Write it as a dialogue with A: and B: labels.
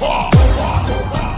A: Oh,